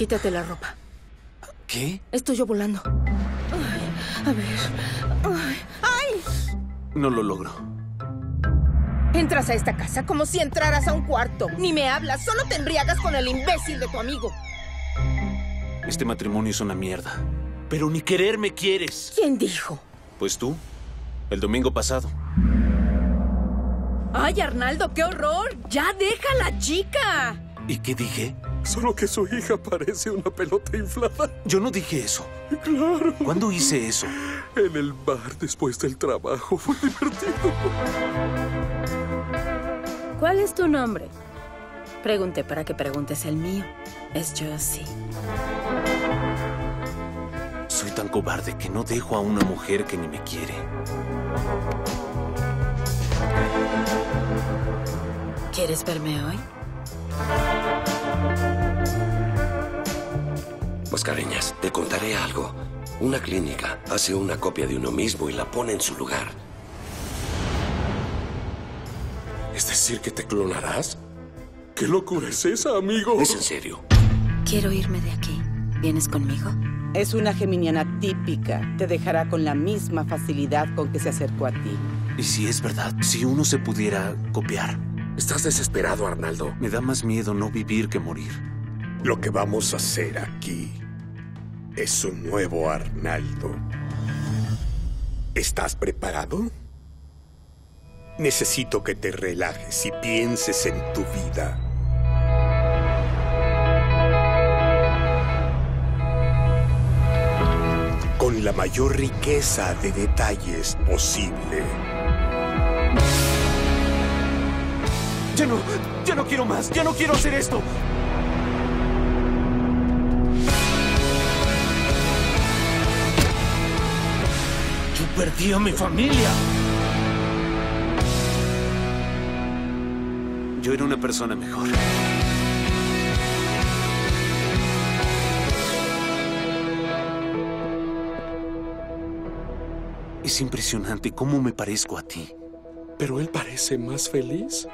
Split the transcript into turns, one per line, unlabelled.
Quítate la ropa.
¿Qué?
Estoy yo volando. Ay, a ver. Ay, ¡Ay!
No lo logro.
Entras a esta casa como si entraras a un cuarto. Ni me hablas, solo te embriagas con el imbécil de tu amigo.
Este matrimonio es una mierda. Pero ni querer me quieres.
¿Quién dijo?
Pues tú, el domingo pasado.
¡Ay, Arnaldo, qué horror! ¡Ya deja a la chica!
¿Y qué dije?
Solo que su hija parece una pelota inflada.
Yo no dije eso.
Claro.
¿Cuándo hice eso?
En el bar después del trabajo. Fue divertido.
¿Cuál es tu nombre? Pregunté para que preguntes el mío. Es Josie.
Soy tan cobarde que no dejo a una mujer que ni me quiere.
¿Quieres verme hoy?
Mascareñas, te contaré algo. Una clínica hace una copia de uno mismo y la pone en su lugar.
¿Es decir que te clonarás? ¿Qué locura es esa, amigo?
Es en serio.
Quiero irme de aquí. ¿Vienes conmigo?
Es una geminiana típica. Te dejará con la misma facilidad con que se acercó a ti.
¿Y si es verdad? Si uno se pudiera copiar.
Estás desesperado, Arnaldo.
Me da más miedo no vivir que morir.
Lo que vamos a hacer aquí es un nuevo Arnaldo. ¿Estás preparado? Necesito que te relajes y pienses en tu vida. Con la mayor riqueza de detalles posible.
Ya no, ya no quiero más, ya no quiero hacer esto. Yo perdí a mi familia. Yo era una persona mejor. Es impresionante cómo me parezco a ti.
Pero él parece más feliz.